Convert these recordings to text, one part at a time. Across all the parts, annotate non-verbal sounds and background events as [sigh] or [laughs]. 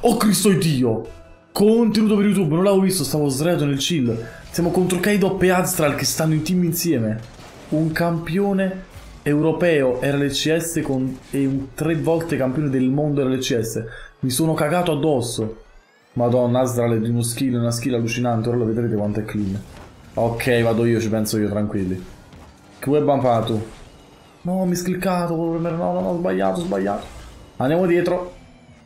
Oh Cristo Dio! Contenuto per YouTube, non l'avevo visto, stavo sdraiato nel chill. Siamo contro Kaidop e Aztral che stanno in team insieme. Un campione europeo RLCS con, e un tre volte campione del mondo RLCS. Mi sono cagato addosso. Madonna, Aztral è di uno skill, una skill allucinante, ora lo vedrete quanto è clean. Ok, vado io, ci penso io, tranquilli. Che vuoi bampato? No, mi scliccato, no, no, no, sbagliato, sbagliato. Andiamo dietro.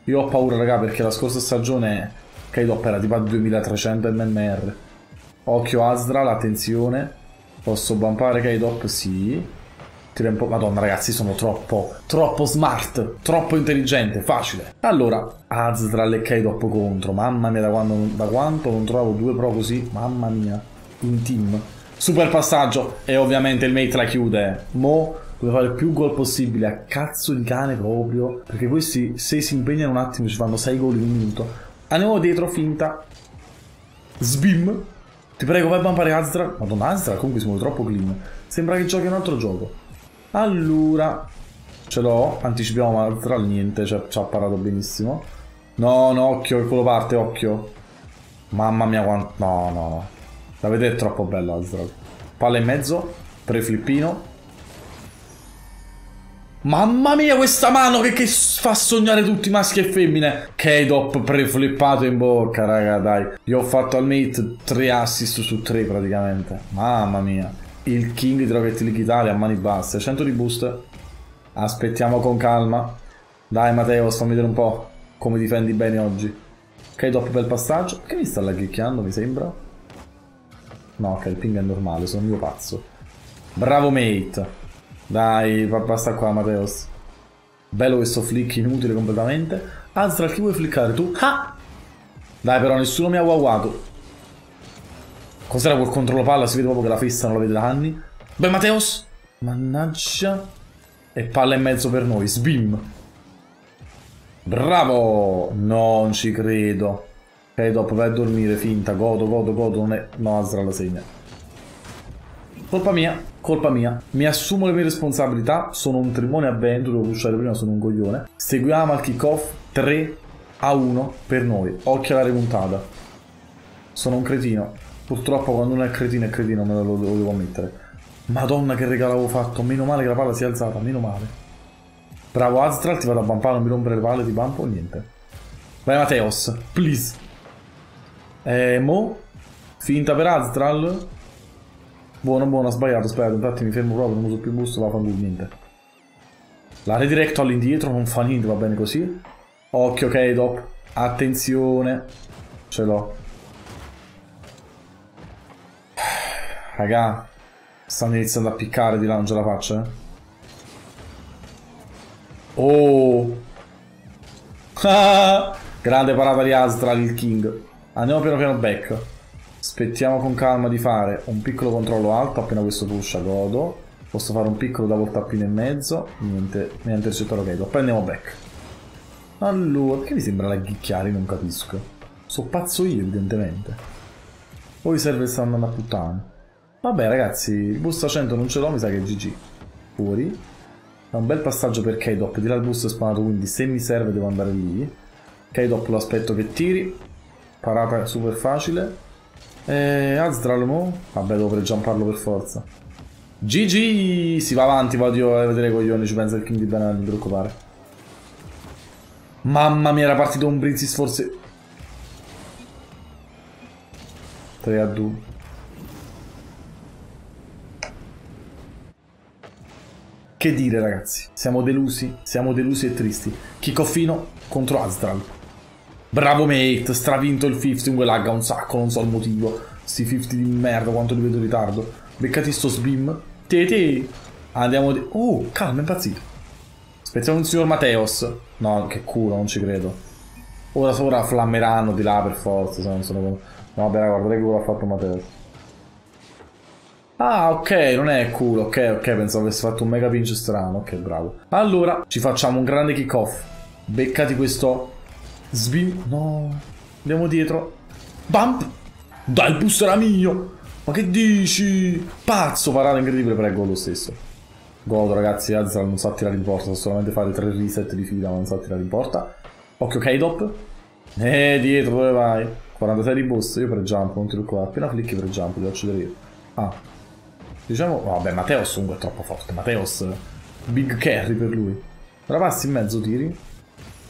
Io ho paura, raga, perché la scorsa stagione Kaidop era tipo a 2300 mmr. Occhio Asdral, attenzione. Posso bumpare Kaidop? Sì. Tira un po'. Madonna, ragazzi, sono troppo, troppo smart, troppo intelligente, facile. Allora, Azral e Kaidop contro. Mamma mia, da, quando, da quanto non trovo due pro così? Mamma mia. In team. Super passaggio. E ovviamente il mate la chiude. Mo dove fare più gol possibile a cazzo di cane proprio. Perché questi, se si impegnano un attimo, ci fanno 6 gol in un minuto. Andiamo dietro, finta. Sbim. Ti prego, vai a bumpare Azra. Madonna, Azra comunque si muove troppo clean. Sembra che giochi un altro gioco. Allora, ce l'ho. Anticipiamo Azra, niente, ci ha parato benissimo. No, no, occhio, che quello parte, occhio. Mamma mia, quanto... No, no, no. La vedete, è troppo bello Azra. Palla in mezzo, pre-flippino. Mamma mia questa mano che, che, fa sognare tutti maschi e femmine. K-Dop preflippato in bocca raga dai. Io ho fatto al mate 3 assist su 3 praticamente. Mamma mia. Il king di Rocket League Italia a mani basse. 100 di boost. Aspettiamo con calma. Dai Matteo fammi vedere un po' Come difendi bene oggi. K-Dop il passaggio. Che mi sta laghicchiando mi sembra? No ok il ping è normale sono io pazzo. Bravo mate dai, basta qua, Mateos. Bello questo flick inutile completamente. Azra, chi vuoi fliccare tu? Ah! Dai, però nessuno mi ha wawato. Cos'era quel controllo palla? Si vede proprio che la fissa non la vede da anni. Beh, Mateos! Mannaggia. E palla in mezzo per noi. Sbim. Bravo! Non ci credo. Ok, dopo vai a dormire, finta. Godo, godo, godo. Non è... No, Azra la segna. Colpa mia, colpa mia. Mi assumo le mie responsabilità. Sono un trimone a vento, devo uscire prima, sono un coglione. Seguiamo al kickoff 3 a 1 per noi. Occhio alla remontata. Sono un cretino. Purtroppo quando uno è cretino è cretino, me lo, lo devo ammettere. Madonna che regalo avevo fatto. Meno male che la palla si è alzata, meno male. Bravo Aztral, ti vado a bumpare, non mi rompere le palle, ti bumpo o niente. Vai Mateos, please. Eh, mo? Finta per Aztral. Buono, buono, ho sbagliato, ho sbagliato. Infatti mi fermo proprio, non uso più il boost, va a fare niente. La redirecto all'indietro, non fa niente, va bene così. Occhio, ok, dopo. Attenzione. Ce l'ho. Raga, stanno iniziando a piccare di là, non ce la faccio, eh. Oh! [laughs] Grande parata di Astral, il King. Andiamo piano piano back. Aspettiamo con calma di fare un piccolo controllo alto appena questo pusha, godo. Posso fare un piccolo double tappino in mezzo. Niente, ha intercettato Kato. Poi andiamo back. Allora, perché mi sembra laghicchiare? Non capisco. Sono pazzo io, evidentemente. Poi i server stanno andando a puttane. Vabbè, ragazzi, il boost a 100 non ce l'ho, mi sa che è GG. Fuori. È un bel passaggio per K-Dop. Di là il boost è spawnato, quindi se mi serve devo andare lì. K-Dop lo aspetto che tiri. Parata super facile. Eh, Aztral mo? Vabbè, devo pre-jumparlo per forza. GG! Si va avanti, vado a vedere i coglioni, ci pensa il King di Banana, non ti preoccupare. Mamma mia, era partito un Brinzis forse... 3 a 2. Che dire ragazzi, siamo delusi, siamo delusi e tristi. Kickoffino contro Aztral. Bravo mate, stravinto il 50, comunque lagga un sacco, non so il motivo. Sti 50 di merda, quanto li vedo in ritardo. Beccati sto sbim. Tete. Andiamo di... Oh, calma, è impazzito. Aspettiamo un signor Mateos. No, che culo, non ci credo. Ora sopra flammeranno di là per forza, se non sono... No, vabbè, guardate che culo ha fatto Mateos. Ah, ok, non è culo, ok, ok, pensavo avesse fatto un mega pinch strano, ok, bravo. Allora, ci facciamo un grande kick off. Beccati questo Svin... No. Andiamo dietro. Bump. Dai, il boost era mio. Ma che dici? Pazzo, parata incredibile, prego lo stesso. Godo, ragazzi, Azra non sa tirare in porta, sa solamente fare tre reset di fila, ma non sa tirare in porta. Occhio K-Dop. Eh, dietro, dove vai? 46 di boost, io per jump, non tiro qua. Appena flicchi per jump, devo accedere io. Ah. Diciamo... Vabbè, Mateos comunque è troppo forte. Mateos, big carry per lui. Ora passi in mezzo, tiri.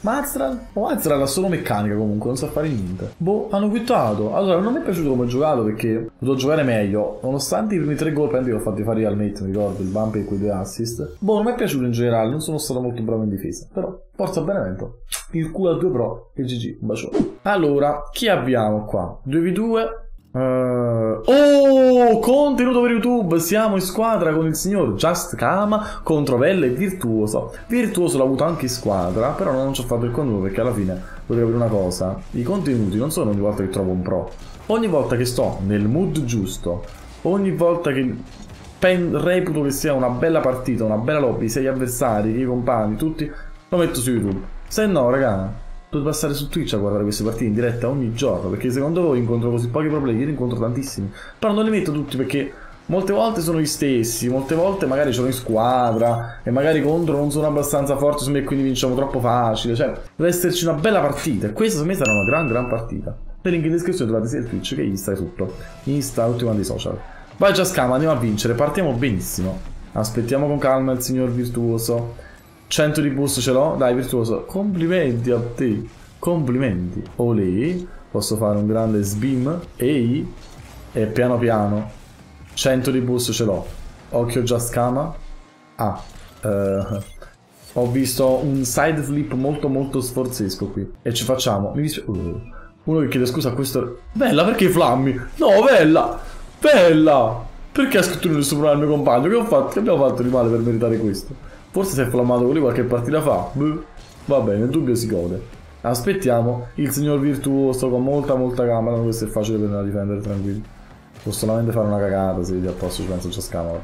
Mazral? Oh, Mazral ha solo meccanica comunque, non sa fare niente. Boh, hanno quittato. Allora, non mi è piaciuto come ho giocato perché potevo giocare meglio. Nonostante i primi tre gol prendi che ho fatto fare al mate, mi ricordo, il bump e quei due assist. Boh, non mi è piaciuto in generale, non sono stato molto bravo in difesa. Però, forza Benevento. Il culo a 2 pro e GG, un bacione. Allora, chi abbiamo qua? 2v2, Uh, oh, contenuto per YouTube. Siamo in squadra con il signor Just Kama contro Velle Virtuoso. Virtuoso l'ha avuto anche in squadra, però non ci ho fatto il contenuto perché alla fine voglio capire una cosa. I contenuti non sono ogni volta che trovo un pro. Ogni volta che sto nel mood giusto, ogni volta che pen, reputo che sia una bella partita, una bella lobby, sei avversari, i compagni, tutti, lo metto su YouTube. Se no, raga, Dovete passare su Twitch a guardare queste partite in diretta ogni giorno, perché secondo voi incontro così pochi problemi, io ne incontro tantissimi. Però non li metto tutti perché molte volte sono gli stessi, molte volte magari sono in squadra e magari contro non sono abbastanza forti su me e quindi vinciamo troppo facile. Cioè, deve esserci una bella partita e questa secondo me sarà una gran gran partita. Nel link in descrizione trovate sia il Twitch che Insta e tutto. Insta, tutti quanti social. Vai già scama, andiamo a vincere, partiamo benissimo. Aspettiamo con calma il signor virtuoso. 100 di boost ce l'ho? Dai, virtuoso. Complimenti a te. Complimenti. Olè. Posso fare un grande sbeam. Ehi. E piano piano. 100 di boost ce l'ho. Occhio già scama. Ah. Uh, ho visto un side flip molto molto sforzesco qui. E ci facciamo. Mi dispiace. Uh, uno che chiede scusa a questo... Bella, perché flammi? No, bella! Bella! Perché ha scritto il mio compagno? Che ho fatto? Che abbiamo fatto di male per meritare questo? Forse si è flammato lui qualche partita fa. Beh, va bene, il dubbio si gode. Aspettiamo il signor virtuoso con molta molta. Non questo è facile per me da difendere, tranquillo. Posso solamente fare una cagata se vedi a posto, ci penso già scamolo.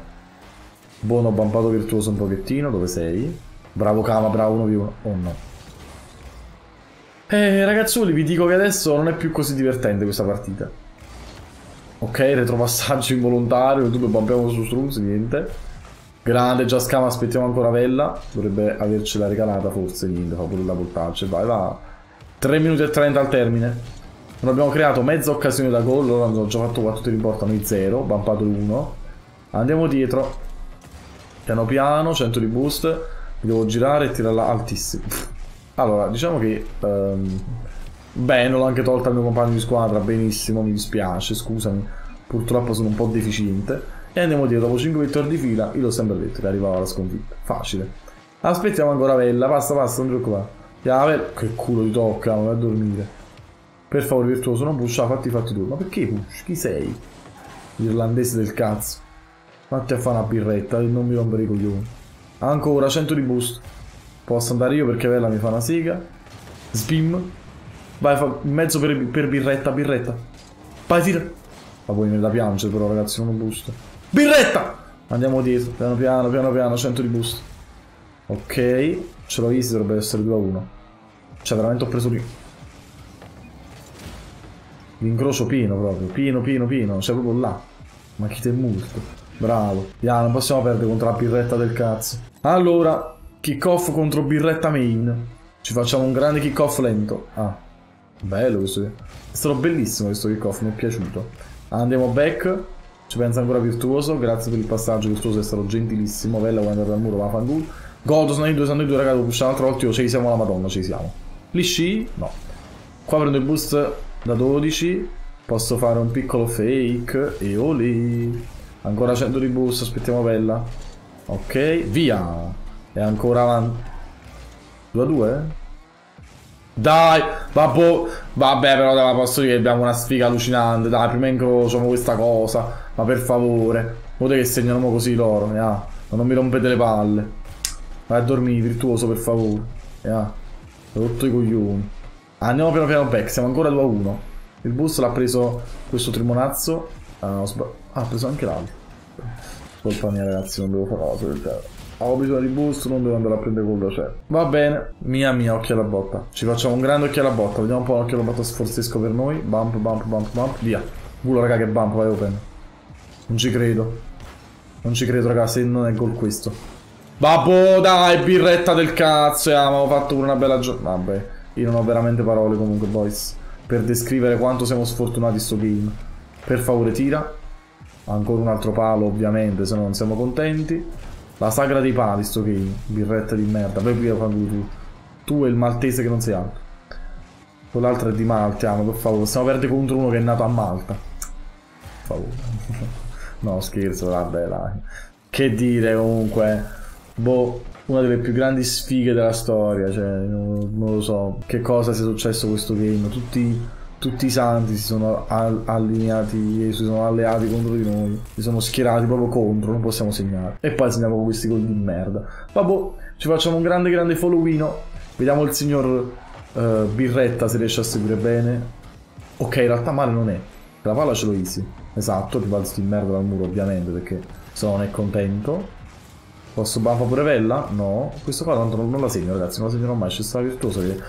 Buono bampato virtuoso un pochettino, dove sei? Bravo Kama, bravo 1v1. Oh no. Eh, ragazzoli, vi dico che adesso non è più così divertente questa partita. Ok, retropassaggio involontario, due bampiamo su Strunz, niente. Grande, già scama, aspettiamo ancora Vella. Dovrebbe avercela regalata forse, niente, fa pure la voltaggia. Vai, va. 3 minuti e 30 al termine. Non abbiamo creato mezza occasione da gol, loro hanno già fatto 4 tiri in porta, noi 0, bampato 1. Andiamo dietro. Piano piano, 100 di boost. Mi devo girare e tirarla altissimo. [laughs] Allora, diciamo che... Um, beh, non l'ho anche tolta al mio compagno di squadra, benissimo, mi dispiace, scusami. Purtroppo sono un po' deficiente. E andiamo dietro, dopo 5 vittorie di fila, io l'ho sempre detto che arrivava la sconfitta. Facile. Aspettiamo ancora Vella, passa, passa, non preoccupare. Vella, che culo ti tocca, vai a dormire. Per favore, virtuoso, non pushare, fatti fatti tu. Ma perché push? Chi sei? L'irlandese del cazzo. Fatti a fare una birretta, non mi rompere i coglioni. Ancora, 100 di boost. Posso andare io perché Vella mi fa una sega. Spim. Vai, fa mezzo per, per birretta, birretta. Vai, tira. Ma poi mi da piangere però, ragazzi, non ho boost. Birretta! Andiamo dietro, piano piano, piano piano, 100 di boost. Ok, ce l'ho easy, dovrebbe essere 2 a 1. Cioè, veramente ho preso lì. L'incrocio pieno proprio, pieno, pieno, pieno. Cioè, proprio là. Ma chi te molto. Bravo. Ya, non possiamo perdere contro la birretta del cazzo. Allora, kick off contro birretta main. Ci facciamo un grande kick off lento. Ah, bello questo. È stato bellissimo questo kick off, mi è piaciuto. Andiamo back. Ci pensa ancora Virtuoso, grazie per il passaggio, Virtuoso è stato gentilissimo, bella vuoi andare dal muro, va fangul. Godo, sono i due, sono i due, ragazzi, pushare un'altra volta, io ci siamo alla madonna, ci siamo. Lisci? No. Qua prendo il boost da 12, posso fare un piccolo fake, e olì. Ancora 100 di boost, aspettiamo bella. Ok, via. E ancora avanti. 2 a 2? Dai, vabbè, vabbè però te la posso dire che abbiamo una sfiga allucinante, dai, prima incrociamo questa cosa, ma per favore, vuoi che segnano così loro, yeah. non mi rompete le palle, vai a dormire, virtuoso per favore, yeah. rotto i coglioni. Andiamo piano piano back, siamo ancora 2 a 1, il boost l'ha preso questo trimonazzo, ah, ah ha preso anche l'altro, colpa mia ragazzi, non devo fare cosa del genere. Ho bisogno di boost, non devo andare a prendere quello c'è. Va bene, mia mia, occhio alla botta. Ci facciamo un grande occhio alla botta. Vediamo un po' l'occhio alla botta sforzesco per noi. Bump, bump, bump, bump. Via. Culo, raga, che bump, vai open. Non ci credo. Non ci credo, raga, se non è gol questo. Babbo, dai, birretta del cazzo. Eh, avevamo fatto pure una bella giornata. Vabbè. Io non ho veramente parole comunque, boys, per descrivere quanto siamo sfortunati sto game. Per favore tira. Ancora un altro palo, ovviamente, se no non siamo contenti. La sagra dei pali sto game. Birretta di merda. Vai via quando tu. Tu e il maltese che non sei altro. Quell'altro è di Malta, amo, per favore. Stiamo perdere contro uno che è nato a Malta. Per favore. No, scherzo, vabbè, dai. Che dire, comunque. Boh, una delle più grandi sfighe della storia, cioè, non, non lo so. Che cosa sia successo questo game. Tutti tutti i santi si sono allineati, si sono alleati contro di noi, si sono schierati proprio contro, non possiamo segnare. E poi segniamo questi gol di merda. Vabbè, ci facciamo un grande grande followino, vediamo il signor uh, Birretta se riesce a seguire bene. Ok, in realtà male non è, la palla ce l'ho easy. Esatto, ti balzo di merda dal muro ovviamente perché se no non è contento. Posso buffa pure Vella? No. Questo qua tanto non, non la segno ragazzi, non la segnerò mai, c'è sta virtuoso che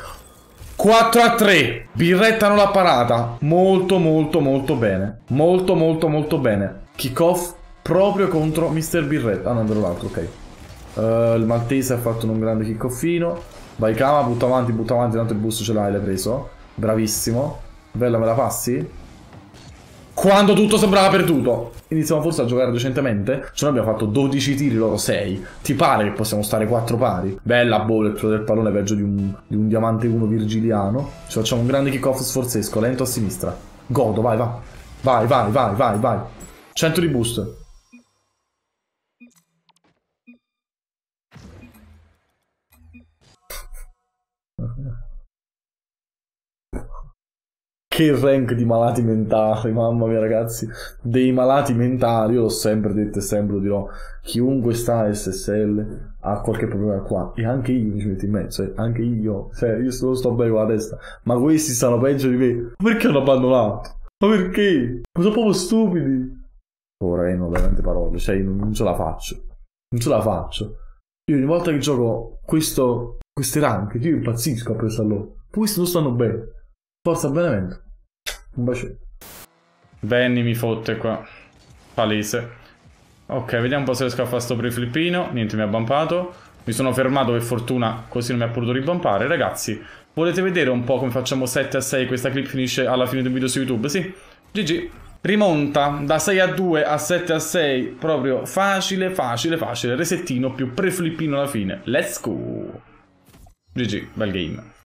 4 a 3. Birretta non l'ha parata. Molto, molto, molto bene. Molto, molto, molto bene. Kickoff proprio contro Mr. Birretta. Ah, non ero l'altro, ok. Uh, il Maltese ha fatto un grande kickoffino. Vai Kama, butta avanti, butta avanti, tanto il boost ce l'hai, l'hai preso. Bravissimo. Bella, me la passi? Quando tutto sembrava perduto. Iniziamo forse a giocare decentemente. Cioè noi abbiamo fatto 12 tiri, loro 6. Ti pare che possiamo stare 4 pari? Bella bullet del pallone peggio di un, di un diamante 1 virgiliano. Ci facciamo un grande kick off sforzesco, lento a sinistra. Godo, vai, vai. Vai, vai, vai, vai, vai. 100 di boost. Che rank di malati mentali, mamma mia ragazzi, dei malati mentali, io l'ho sempre detto e sempre lo dirò, chiunque sta a SSL ha qualche problema qua, e anche io mi ci metto in mezzo, eh. anche io, cioè io sto, sto bene con la testa, ma questi stanno peggio di me, perché hanno abbandonato? Ma perché? Ma sono proprio stupidi. Ora io non ho veramente parole, cioè io non ce la faccio, non ce la faccio. Io ogni volta che gioco questo, queste rank, io impazzisco a pensare loro, questi non stanno bene. Forza Benevento. Un bacio. Benny mi fotte qua. Palese. Ok, vediamo un po' se riesco a fare sto pre-flippino. Niente, mi ha bumpato. Mi sono fermato per fortuna, così non mi ha potuto ribumpare. Ragazzi, volete vedere un po' come facciamo 7 a 6? Questa clip finisce alla fine del video su YouTube? Sì. GG. Rimonta da 6 a 2 a 7 a 6. Proprio facile, facile, facile. Resettino più pre-flippino alla fine. Let's go. GG, bel game.